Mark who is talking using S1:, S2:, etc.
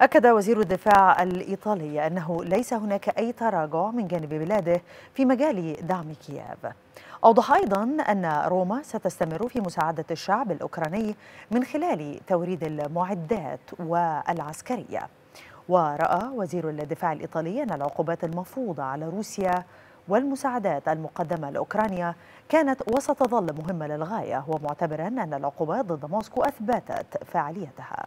S1: أكد وزير الدفاع الإيطالي أنه ليس هناك أي تراجع من جانب بلاده في مجال دعم كييف. أوضح أيضا أن روما ستستمر في مساعدة الشعب الأوكراني من خلال توريد المعدات والعسكرية. ورأى وزير الدفاع الإيطالي أن العقوبات المفروضة على روسيا والمساعدات المقدمة لأوكرانيا كانت وستظل مهمة للغاية ومعتبرا أن العقوبات ضد موسكو أثبتت فاعليتها